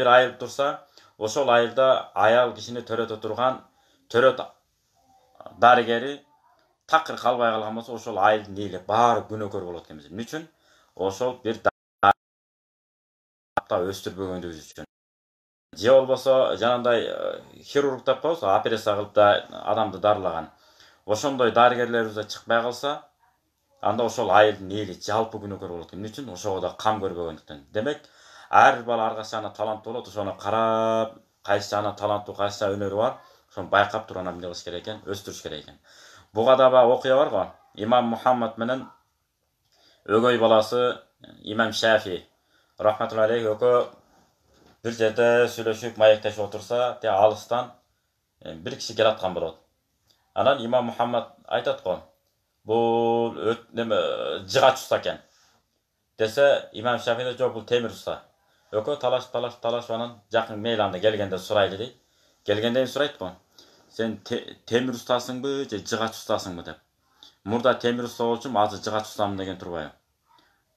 бир айыл турса ошол айылда аял кишини төрөтө турган төрөт дарыгери такыр калбай калган болсо ошол айылдын эли баары күнөөкөр болот экенбиз эмне үчүн ошол бир өстүрбөгөндүгүбүз үчүн же болбосо жанагындай хирург коебуз операция кылып да адамды дарылаган ошондой дарыгерлерибиз да чыкпай калса анда ошол айылдын эли жалпы күнөөкөр болот эмне үчүн ошого да кам көрбөгөндүктөн демек бир бала болот ошону карап кайсы жагынан таланттуу кайсы жагы өнөрү бар ошону байкап туруп анан эмне кылыш керек экен өстүрүш керек экен буга да окуя бар го имам мухаммад менен өгөй баласы имам шафи. Рахматулла алейх экөө бир жерде сүйлөшүп маектешип отурса тиги алыстан бир киши келаткан болот. Анан имам мухаммад айтат го бул неме жыгач уста экен десе имам шафи да жок бул темир экөө талашып талашып талашып анан жакын мейли анда келгенде сурайлы дейт келгенден кийин сурайт го сен темир устасыңбы же жыгач устасыңбы деп мурда темир уста болчумун азыр жыгач устамын деген турбайбы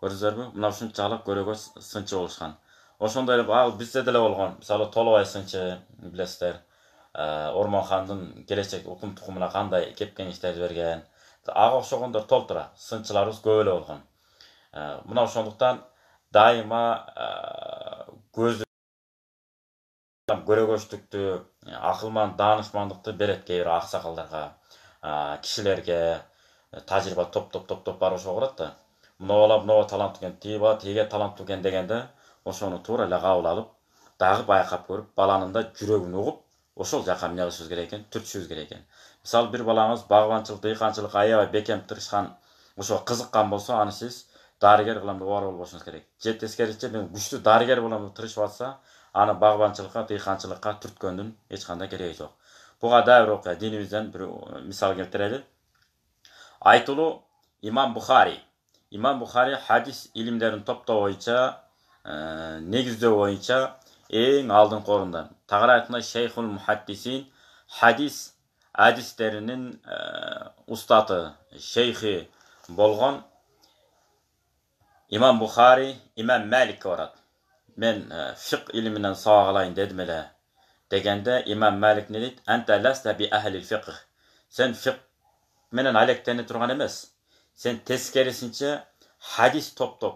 көрдүңүзөрбү мына ушунчалык көрөгө сынчы болушкан ошондой эле ал бизде деле болгон мисалы толобай сынчы билесиздер ормонхандын келечек укум тукумуна кандай кеп кеңештерди берген ага окшогондор толтура сынчыларыбыз көп эле болгон мына ошондуктан дайыма көзү көрөгөчтүктү акылман даанышмандыкты берет кээ бир аксакалдарга кишилерге тажрыйба топтоп топтоп барып ошого барат да. Мына бала мына таланттуу экен тиги бала тиге таланттуу экен дегенде ошону туура эле кабыл алып дагы байкап көрүп баланын да жүрөгүн угуп ошол жака эмне кылышыбыз керек экен түртүшүбүз керек экен. Мисалы бир балаңыз багбанчылык дыйканчылыкка аябай бекем тырышкан ошого кызыккан болсо аны сиз дарыгер кылам деп убара болбошуңуз керек. Же тескерисинче мен күчтүү дарыгер болом деп тырышып атса аны багбанчылыкка дыйканчылыкка түрткөндүн эч кандай кереги жок. Буга дагы бир окуя динибизден бир мисал келтирели. Имам бухари. Имам бухари хадис илимдерин топтоо боюнча негиздөө боюнча эң алдыңкы орунда тагыраак айтканда шейхул мухаддисин хадис адистеринин устаты шейхи имам бухари имам маликке барат мен фиқ илиминен сабак алайын дедим эле дегенде имам малик ахлил фиқх сен менен алектене турган эмес сен тескерисинче хадис топтоп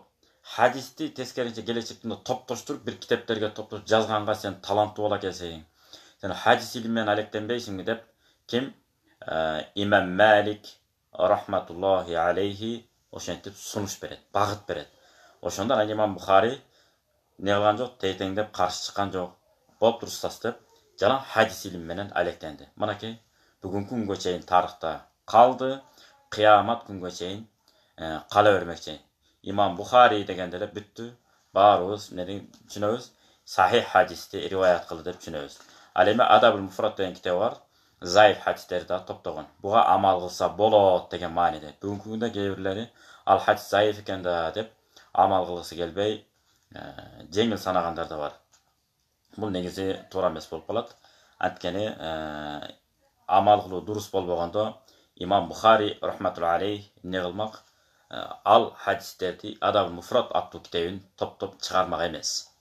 хадисти тескерисинче келечекте топтоштуруп бир китептерге топтоштуруп жазганга сен таланттуу бала экенсиң сен хадис илими менен алектенбейсиңби деп ким имам малик рахматуллахи алейхи ошентип сунуш берет багыт берет ошондо анан имам бухари эмне кылган жок тетеңдеп каршы чыккан жок болуптур устаз деп жалаң хадис илими менен алектенди мынакей бүгүнкү күнгө чейин тарыхта калды кыямат күнгө чейин кала бермекчи имам бухари дегенде эле бүттү баарыбыз эмне түшүнөбүз сахих хадисти риваят кылды деп түшүнөбүз ал эми адабул муфрат деген китеби бар заиф хадистерди да топтогон буга амал кылса болот деген мааниде бүгүнкү күндө кээ бирлери ал хадис заиф экен да деп амал кылгысы келбей жеңил санагандар да бар бул негизи туура эмес болуп калат анткени амал кылуу дурус болбогондо имам бухари рахматулла алейх эмне кылмак ал хадистерди адабул муфрат аттуу китебин топтоп чыгармак эмес